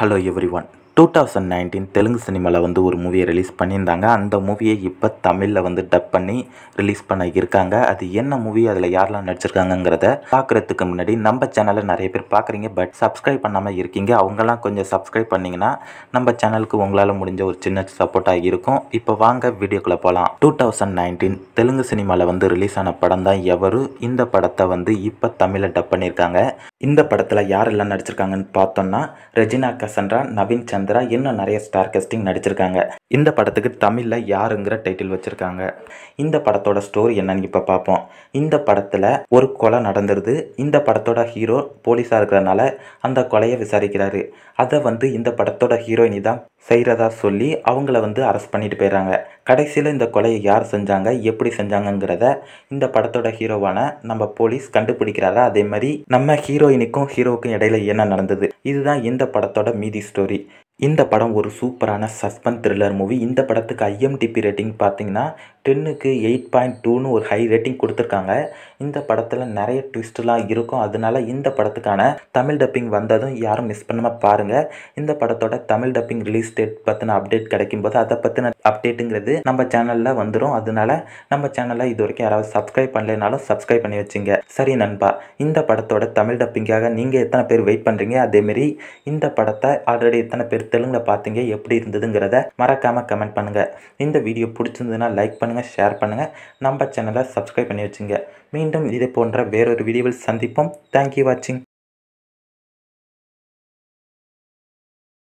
hello everyone. Two thousand nineteen Telugu சினிமாவில் வந்து ஒரு மூவியை ரிலீஸ் பண்ணியிருந்தாங்க. அந்த மூவியை இப்போ தமிழில் வந்து டப் பண்ணி ரிலீஸ் பண்ண இருக்காங்க. அது என்ன மூவி அதில் யாரெல்லாம் நடிச்சிருக்காங்கங்கிறத பார்க்குறதுக்கு முன்னாடி நம்ம சேனலை நிறைய பேர் பார்க்குறீங்க பட் சப்ஸ்கிரைப் பண்ணாமல் இருக்கீங்க. அவங்கெல்லாம் கொஞ்சம் சப்ஸ்கிரைப் பண்ணிங்கன்னா நம்ம சேனலுக்கு உங்களால் முடிஞ்ச ஒரு சின்ன சப்போர்ட்டாக இருக்கும். இப்போ வாங்க வீடியோக்குள்ளே போகலாம் டூ தௌசண்ட் நைன்டீன் தெலுங்கு சினிமாவில் வந்து ரிலீஸ் ஆன படம் தான் எவரு? இந்த படத்தை வந்து இப்போ தமிழில் டப் பண்ணியிருக்காங்க. இந்த படத்தில் யாரெல்லாம் நடிச்சிருக்காங்கன்னு பார்த்தோம்னா ரெஜினா கசன்ரா நவீன் சந்திர இன்னும் நிறைய ஸ்டார் கெஸ்டிங் நடிச்சிருக்காங்க. இந்த படத்துக்கு தமிழில் யாருங்கிற டைட்டில் வச்சுருக்காங்க. இந்த படத்தோட ஸ்டோரி என்னன்னு இப்போ பார்ப்போம் இந்த படத்தில் ஒரு கொலை நடந்துருது. இந்த படத்தோட ஹீரோ போலீஸாக இருக்கிறனால அந்த கொலையை விசாரிக்கிறாரு. அதை வந்து இந்த படத்தோட ஹீரோயினி தான் செய்கிறதா சொல்லி அவங்கள வந்து அரெஸ்ட் பண்ணிட்டு போயிடுறாங்க. கடைசியில் இந்த கொலையை யார் செஞ்சாங்க எப்படி செஞ்சாங்கங்கிறத இந்த படத்தோட ஹீரோவான நம்ம போலீஸ் கண்டுபிடிக்கிறாரா? அதே மாதிரி நம்ம ஹீரோயினுக்கும் ஹீரோவுக்கும் இடையில என்ன நடந்தது? இதுதான் இந்த படத்தோட மீதி ஸ்டோரி இந்த படம் ஒரு சூப்பரான சஸ்பென்ஸ் த்ரில்லர் மூவி இந்த படத்துக்கு ஐஎம்டிபி ரேட்டிங் பார்த்தீங்கன்னா டென்னுக்கு எயிட் பாயிண்ட் டூன்னு ஒரு ஹை ரேட்டிங் கொடுத்துருக்காங்க. இந்த படத்தில் நிறைய ட்விஸ்ட்லாம் இருக்கும். அதனால இந்த படத்துக்கான தமிழ் டப்பிங் வந்ததும் யாரும் மிஸ் பண்ணாமல் பாருங்கள் இந்த படத்தோட தமிழ் டப்பிங் ரிலீஸ் டேட் பற்றின அப்டேட் கிடைக்கும் போது அதை பற்றின அப்டேட்டுங்கிறது நம்ம சேனலில் வந்துடும் அதனால நம்ம சேனலை இது வரைக்கும் யாராவது சப்ஸ்கிரைப் பண்ணலைனாலும் சப்ஸ்கிரைப் பண்ணி வச்சுங்க. சரி நண்பா இந்த படத்தோட தமிழ் டப்பிங்காக நீங்கள் எத்தனை பேர் வெயிட் பண்ணுறீங்க அதேமாரி இந்த படத்தை ஆல்ரெடி எத்தனை பேர் தெலுங்கில் பார்த்தீங்க எப்படி இருந்ததுங்கிறத மறக்காமல் கமெண்ட் பண்ணுங்கள் இந்த வீடியோ பிடிச்சிருந்ததுன்னா லைக் பண்ணுங்கள் ஷேர் பண்ணுங்கள் நம்ம சேனலை சப்ஸ்கிரைப் பண்ணி வச்சுங்க. மீண்டும் இதே போன்ற வேறொரு வீடியோவில் சந்திப்போம். தேங்க்யூ வாட்சிங்